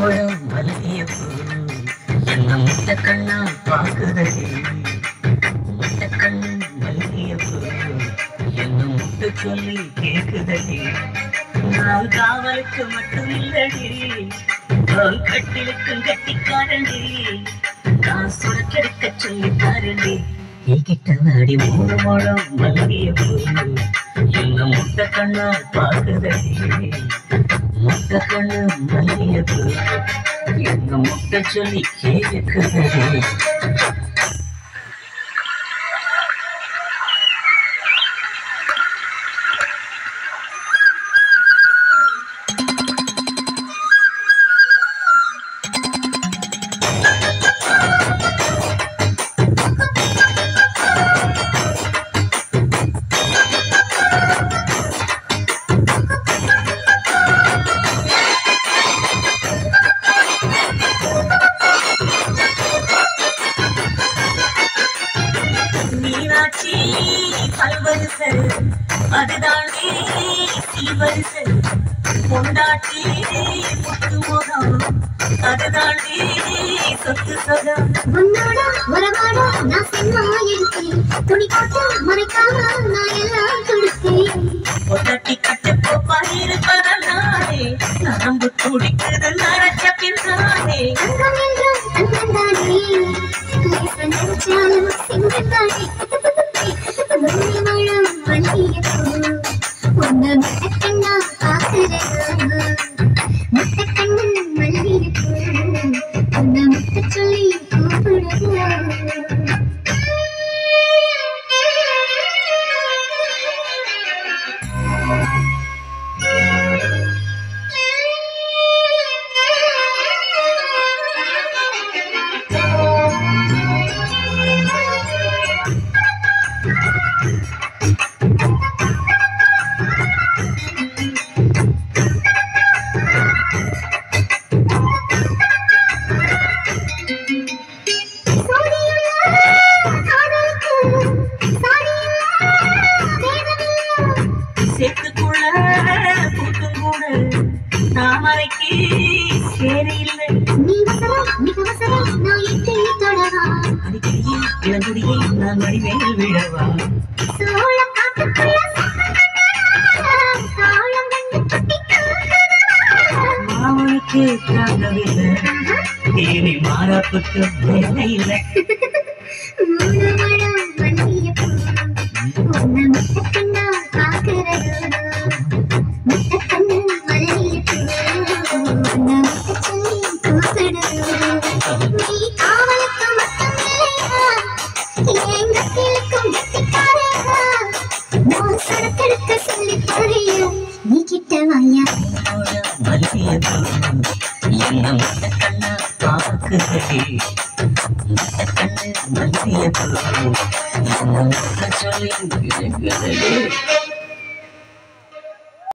முழம் மல்லிய பூ என்ன முட்டை கண்ணா பாக்குதடி முத்த கண்ணு மல்லிய பூ என்ன முட்டை சொல்லி கேக்குதடி. நான் காவலுக்கு மட்டும் இல்லடி. நான் கட்டிலுக்கும் கட்டிக்காரண்டி நான் சுரக்கெடுக்க சொல்லி பாருண்டி நீ கிட்ட அடி மூணு முழம் மல்லிய பூ என்ன முட்டை கண்ணா பாக்குதடி முட்டை கண்ணு மல்லியது எங்க முட்டை சொல்லி கேட்குது. பல்வரிசை அதுதாண்டி சீவரிசை கொண்டாட்டி முத்து முகம் அதுதாண்டி சொத்து சொகம். உன்னோட உறவாட நான் சென்னா எடுத்தேன் துணி போட்டு மறைக்காம நான் எல்லாம் கொடுத்தேன் பொட்டாட்டி கட்டு கோப்பாய் இருப்பதனாலே நரம்பு துடிக்குது தாமரைக்கு சேரி இல்லை அடிக்கடியே இளங்குடியே நான் வடிவேல் விடவா மாமனுக்கு தாங்கவில்லை தேவி மாறாப்புக்கு வேலை இல்லை. மல்லியது என்ன முட்டை கண்ணா பாக்குதடி முட்டை கண்ணு மல்லியது என்ன முட்டை சொல்லி கேட்குதடி